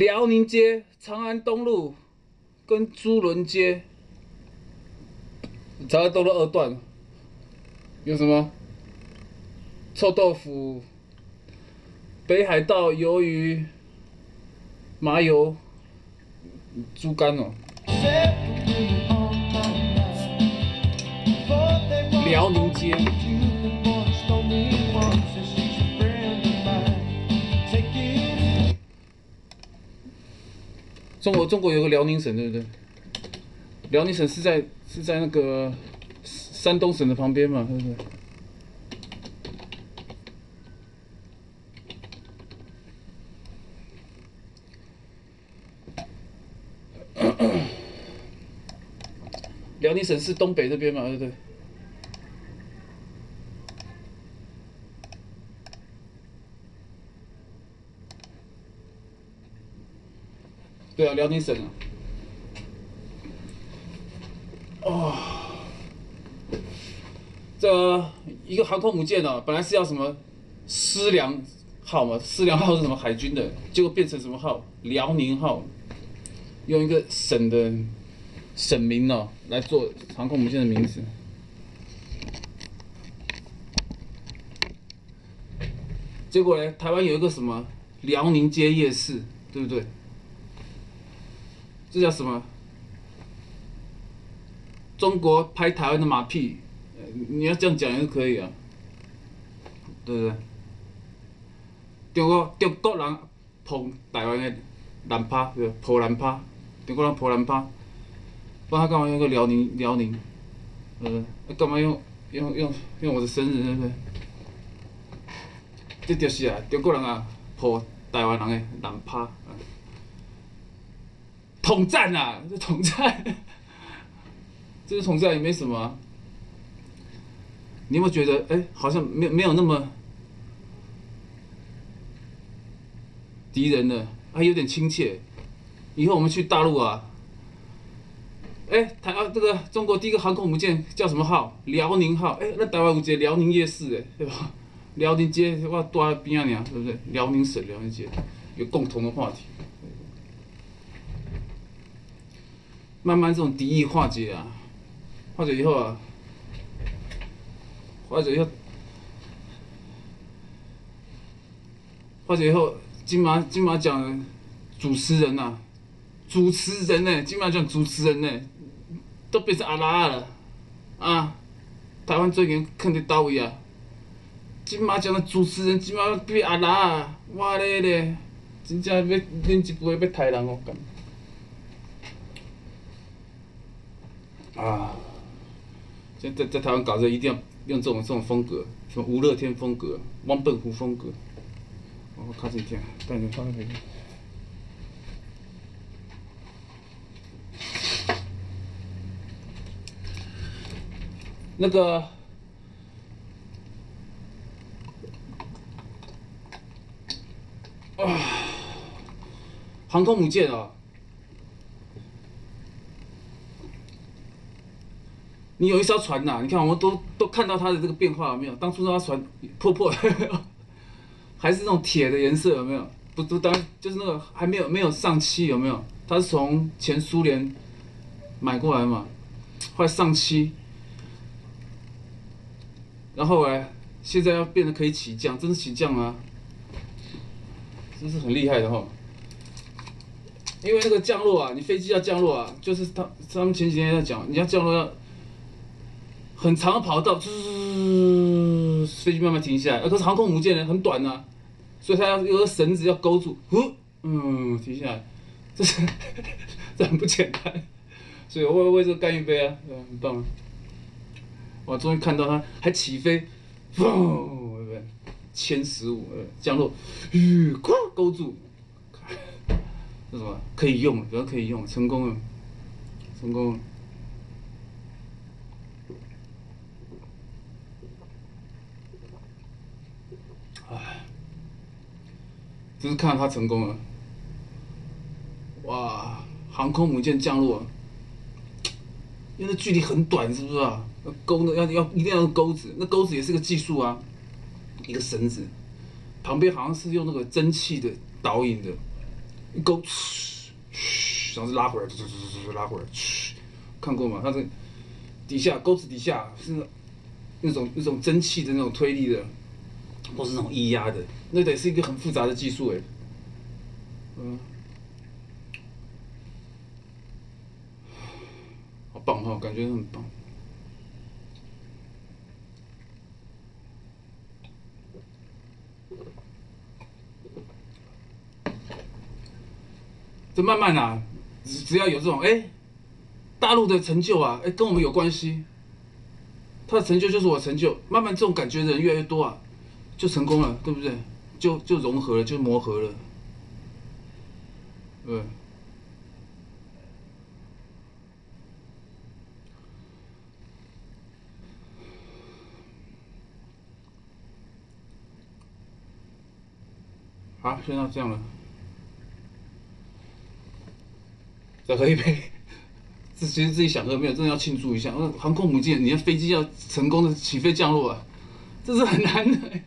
辽宁街、长安东路跟朱伦街，长安东路二段有什么？臭豆腐、北海道鱿鱼、麻油、猪肝哦。辽宁街。中国中国有个辽宁省，对不对？辽宁省是在是在那个山东省的旁边嘛，对不对？辽宁省是东北这边嘛，对不对？对啊，辽宁省啊。哦，这一个航空母舰呢，本来是要什么思良号嘛，思良号是什么海军的，结果变成什么号？辽宁号，用一个省的省名呢来做航空母舰的名字。结果呢，台湾有一个什么辽宁街夜市，对不对？这叫什么？中国拍台湾的马屁，你要这样讲也是可以啊，对不对？中国中国人捧台湾的蓝趴，对不对破蓝趴，中国人破蓝趴，不然他干嘛用个辽宁辽宁？呃，干嘛用用用用我的生日，对不对？这就是啊，中国人啊破台湾人的蓝趴。统战啊，这统战，这个统战也没什么。你有没有觉得，哎，好像没没有那么敌人了，还有点亲切。以后我们去大陆啊，哎，台啊这个中国第一个航空母舰叫什么号？辽宁号。哎，那台湾有个辽宁夜市，哎，对吧？辽宁街我多边啊，对不对？辽宁省辽宁街有共同的话题。慢慢这种敌意化解啊，化解以后啊，化解以后，化解以后，金马金马奖主持人呐，主持人呢，金马奖主持人呢，都变成阿拉了，啊，台湾最近肯定到位啊，金马奖的主持人金马变阿拉，哇咧咧，真正要恁一辈要抬人哦，啊！现在在台湾搞这，一定要用这种这种风格，什么吴乐天风格、汪笨湖风格。我看这天，带你放那边。那个啊，航空母舰啊。你有一艘船呐，你看我们都都看到它的这个变化了没有？当初那艘船破破的，还是那种铁的颜色有没有？不不当就是那个还没有没有上漆有没有？它是从前苏联买过来嘛，快上漆，然后哎，现在要变得可以起降，真是起降啊，真是很厉害的哈。因为那个降落啊，你飞机要降落啊，就是他他们前几天在讲，你要降落要。很长的跑道，滋，飞机慢慢停下来。可是航空母舰呢，很短啊，所以它要有个绳子要勾住，呼，嗯，停下来，这是这很不简单。所以我会为这个干一杯啊，嗯？很棒。我终于看到它还起飞，嘣，对不对？歼十五，降落，吁，哐，勾住，这什么？可以用，主要可以用，成功了，成功了。真是看到他成功了，哇！航空母舰降落，因为距离很短，是不是啊？那钩呢要要一定要用钩子，那钩子也是个技术啊，一个绳子，旁边好像是用那个蒸汽的导引的，一勾，嘘嘘，然后是拉回来，唰唰唰唰拉回来，嘘，看过吗？它这底下钩子底下是那种那种蒸汽的那种推力的，或是那种液压的，那得是一个很复杂的技术哎。嗯，好棒哈，感觉很棒。这慢慢啊，只只要有这种哎，大陆的成就啊，哎，跟我们有关系。他的成就就是我的成就，慢慢这种感觉人越来越多啊，就成功了，对不对？就就融合了，就磨合了，对。好，先到这样了。再喝一杯，这其实自己想喝没有，真的要庆祝一下。航空母舰，你看飞机要成功的起飞降落啊，这是很难的。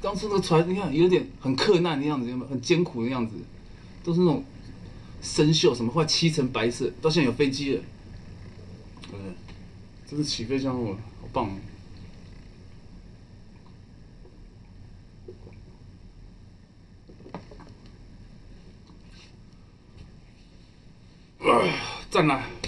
当初那船，你看有点很克难的样子，有没有？很艰苦的样子，都是那种生锈，什么画漆成白色，到现在有飞机了。对，这是起飞降落，好棒。赞了。